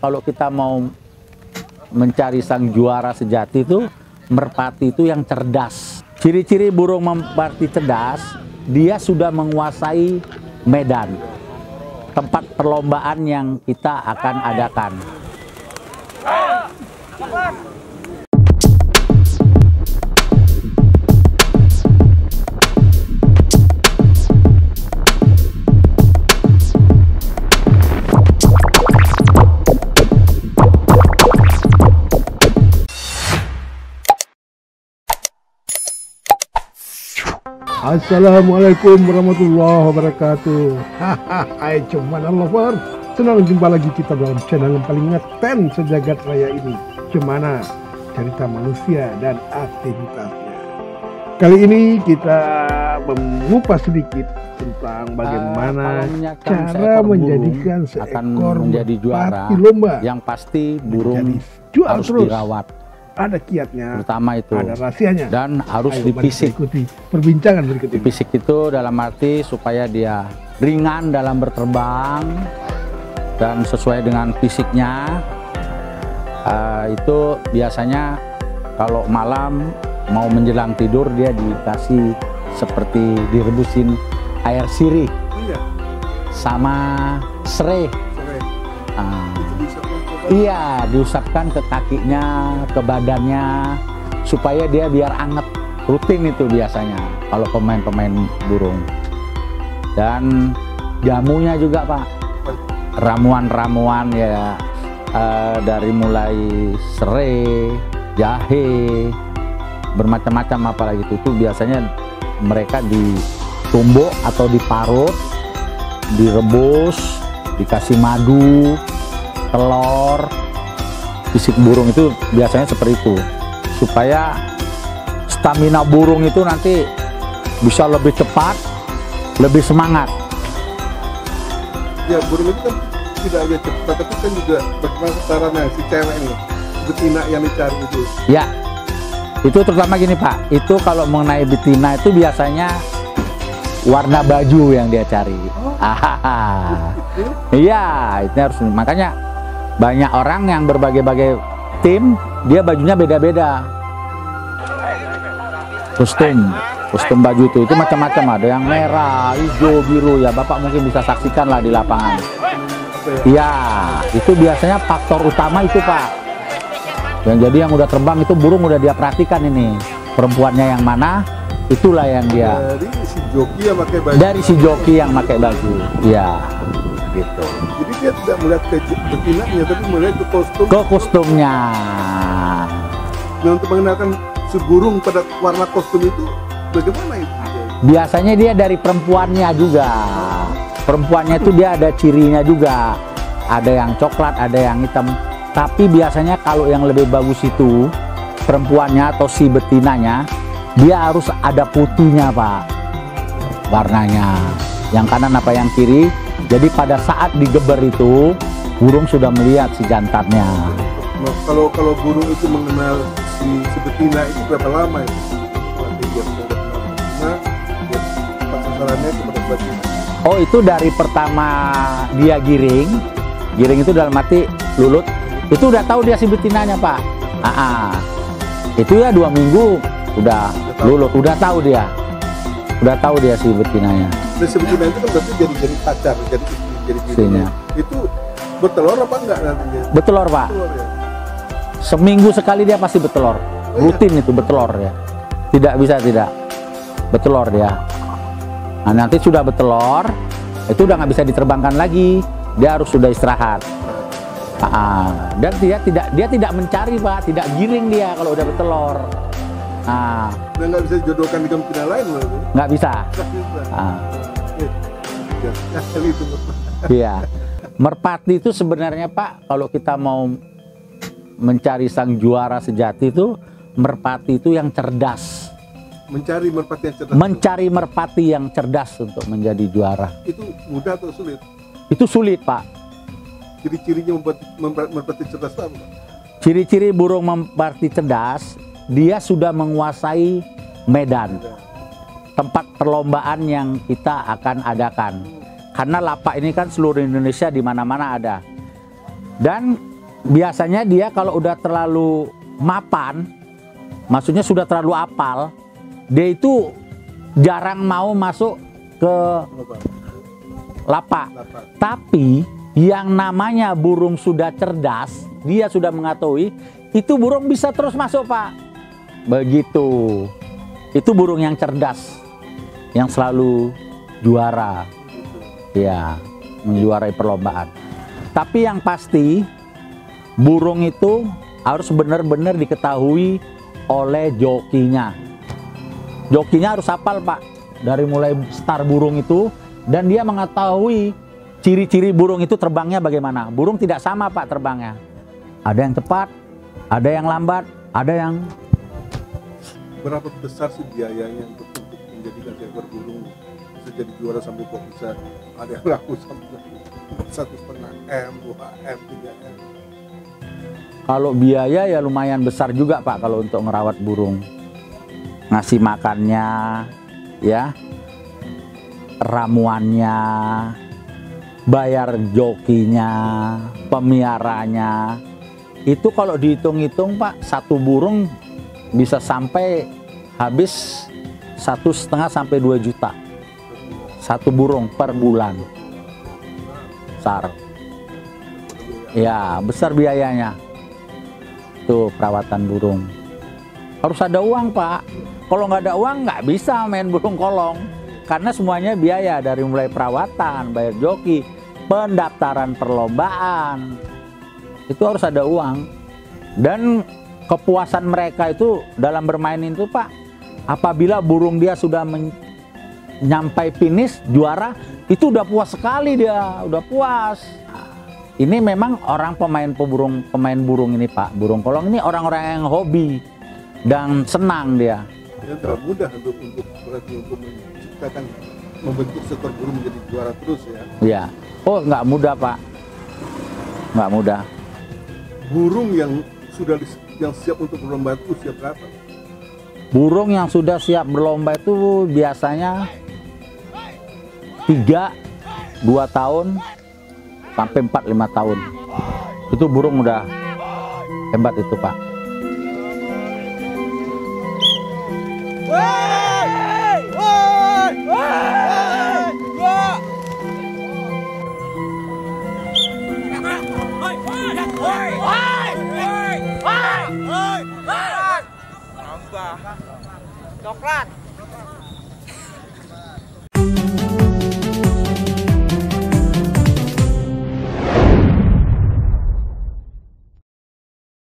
Kalau kita mau mencari sang juara sejati itu, merpati itu yang cerdas. Ciri-ciri burung merpati cerdas, dia sudah menguasai medan. Tempat perlombaan yang kita akan adakan. Assalamualaikum warahmatullahi wabarakatuh. Hai cuman lover Senang jumpa lagi kita dalam channel yang paling ngeten sejagat raya ini. Cemana cerita manusia dan aktivitasnya. Kali ini kita mengupas sedikit tentang bagaimana Uh, cara menjadikan seekor menjadi juara. lomba. Yang pasti burung harus terus. dirawat, Ada kiatnya, terutama itu. ada rahasianya Dan harus Ayo, dipisik. ikuti perbincangan berikut ini Fisik itu dalam arti supaya dia ringan dalam berterbang dan sesuai dengan fisiknya. Eh, itu biasanya kalau malam mau menjelang tidur dia dikasih seperti direbusin air sirih Iya, sama serai. bisa mencoba iya, diusapkan ke kakinya, ke badannya supaya dia biar anget. Rutin itu biasanya kalau pemain-pemain burung. Dan jamunya juga, Pak. Ramuan-ramuan ya eh, dari mulai serai, jahe, bermacam-macam apalagi itu. Itu biasanya mereka ditumbuk atau diparut, direbus, dikasih madu, telur, fisik burung itu biasanya seperti itu. Supaya stamina burung itu nanti bisa lebih cepat lebih semangat. Ya burung itu kan tidak hanya cepat tapi kan juga bagaimana caranya si cewek ini betina yang dicari itu. Ya itu terutama gini pak. Itu kalau mengenai betina itu biasanya warna baju yang dia cari. Ahaha. iya itu harus makanya banyak orang yang berbagai-bagai tim dia bajunya beda-beda. Kostum kostum baju itu itu macam-macam. Ada yang merah hijau biru. Ya bapak mungkin bisa saksikan lah di lapangan. Iya itu biasanya faktor utama itu pak. Yang jadi yang udah terbang itu burung udah dia perhatikan ini. Perempuannya yang mana itulah yang dia. Dari si joki yang pakai baju. Dari si joki yang pakai baju iya gitu. Jadi dia tidak melihat ke betinanya tapi melihat ke kostum. Ke kostumnya. Dan untuk mengenalkan si burung pada warna kostum itu bagaimana itu? Biasanya dia dari perempuannya juga. Perempuannya itu dia ada cirinya juga. Ada yang coklat ada yang hitam. Tapi biasanya kalau yang lebih bagus itu perempuannya atau si betinanya dia harus ada putihnya pak. Warnanya. Yang kanan apa yang kiri jadi pada saat digeber itu burung sudah melihat si jantannya Nah, kalau kalau burung itu mengenal si, si betina itu berapa lama itu? Nanti dia sudah kenal betina dia pas sasarannya kepada betina Oh itu dari pertama dia giring, giring itu dalam arti lulut, itu udah tahu dia si betinanya pak. Ah, ah. itu ya dua minggu udah lulut, udah tahu dia, udah tahu dia si betinanya. Betina itu kan berarti jadi jadi pacar jadi istri jadi Istrinya. itu bertelur apa enggak nantinya? Betelor pak, ya? Seminggu sekali dia pasti betelor, rutin itu betelor ya, tidak bisa tidak, betelor dia. Nah nanti sudah betelor, itu udah nggak bisa diterbangkan lagi, dia harus sudah istirahat. Ah, dan dia tidak dia tidak mencari pak, tidak giring dia kalau udah betelor. Nah, nggak bisa dijodohkan dengan betina lain loh nggak bisa. Nggak bisa Ah, ya, ya, iya. Merpati itu sebenarnya pak, kalau kita mau mencari sang juara sejati itu, merpati itu yang cerdas. mencari merpati yang cerdas Mencari merpati yang cerdas untuk menjadi juara. itu mudah atau sulit Itu sulit pak. ciri-cirinya merpati cerdas apa? Ciri-ciri burung merpati cerdas, dia sudah menguasai medan. tempat perlombaan yang kita akan adakan. Karena lapak ini kan seluruh Indonesia di mana-mana ada. Dan biasanya dia kalau udah terlalu mapan, maksudnya sudah terlalu apal, dia itu jarang mau masuk ke Apa? lapak. Lapak. Tapi yang namanya burung sudah cerdas, dia sudah mengetahui, itu burung bisa terus masuk, Pak. Begitu. Itu burung yang cerdas, yang selalu juara. Ya, menjuarai perlombaan. Tapi yang pasti, burung itu harus benar-benar diketahui oleh jokinya. Jokinya harus hafal, Pak. Dari mulai star burung itu, dan dia mengetahui ciri-ciri burung itu terbangnya bagaimana. Burung tidak sama, Pak, terbangnya. Ada yang cepat, ada yang lambat, ada yang Berapa besar sih biayanya untuk, untuk menjadikan seekor burung bisa jadi juara sampai kok bisa ada yang laku sampai satu setengah m, dua m, tiga m. Kalau biaya ya lumayan besar juga Pak kalau untuk ngerawat burung. Ngasih makannya, ya, ramuannya, bayar jokinya, pemiaranya. Itu kalau dihitung-hitung Pak, satu burung bisa sampai habis satu setengah sampai 2 juta. Satu burung per bulan. Besar. Ya, besar biayanya tuh perawatan burung harus ada uang pak kalau nggak ada uang nggak bisa main burung kolong karena semuanya biaya dari mulai perawatan bayar joki pendaftaran perlombaan itu harus ada uang dan kepuasan mereka itu dalam bermain itu pak apabila burung dia sudah nyampai finish juara itu udah puas sekali dia udah puas. Ini memang orang pemain burung pemain burung ini Pak. Burung kolong ini orang-orang yang hobi dan senang dia. Itu tidak mudah untuk untuk berarti untuk menciptakan membentuk seekor burung menjadi juara terus ya. ya oh nggak mudah Pak. Nggak mudah. Burung yang sudah yang siap untuk berlomba itu siap berapa? Burung yang sudah siap berlomba itu biasanya tiga dua tahun sampai empat lima tahun. Itu burung udah hebat itu Pak ว่า ดอกราด